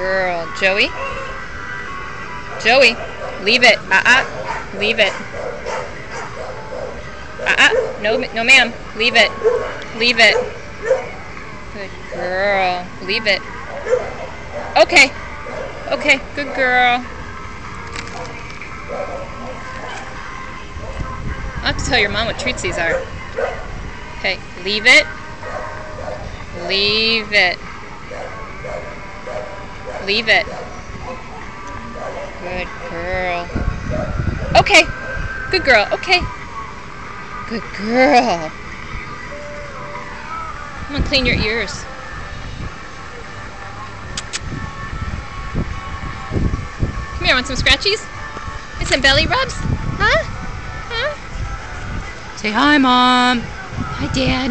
girl. Joie? Joie, leave it. Uh-uh. Leave it. Uh-uh. No, no ma'am. Leave it. Leave it. Good girl. Leave it. Okay. Okay, good girl. I'll have to tell your mom what treats these are. Okay, leave it. Leave it. Leave it. Good girl. Okay. Good girl. Okay. Good girl. I'm gonna clean your ears. Come here, want some scratchies? And some belly rubs? Huh? Huh? Say hi, Mom. Hi, Dad.